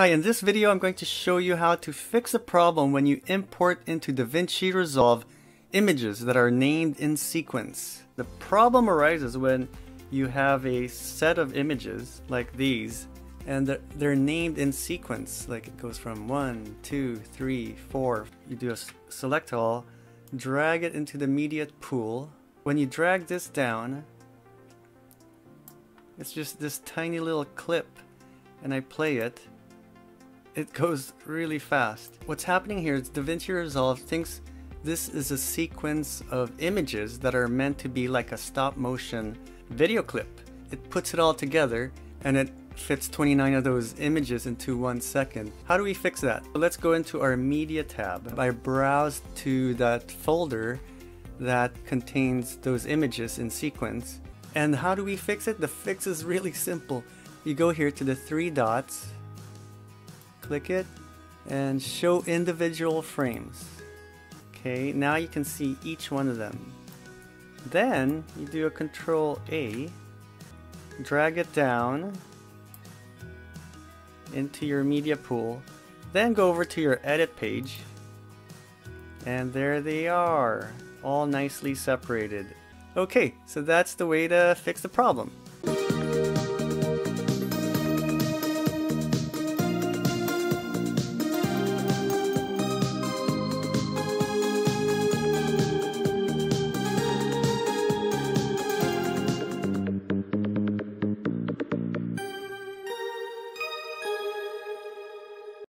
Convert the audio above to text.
Hi, in this video I'm going to show you how to fix a problem when you import into DaVinci Resolve images that are named in sequence. The problem arises when you have a set of images like these and they're named in sequence like it goes from one, two, three, four. You do a select all, drag it into the media pool. When you drag this down, it's just this tiny little clip and I play it it goes really fast. What's happening here is DaVinci Resolve thinks this is a sequence of images that are meant to be like a stop motion video clip. It puts it all together and it fits 29 of those images into one second. How do we fix that? Let's go into our media tab. I browse to that folder that contains those images in sequence. And how do we fix it? The fix is really simple. You go here to the three dots click it and show individual frames. Okay, now you can see each one of them. Then you do a control A, drag it down into your media pool, then go over to your edit page, and there they are, all nicely separated. Okay, so that's the way to fix the problem.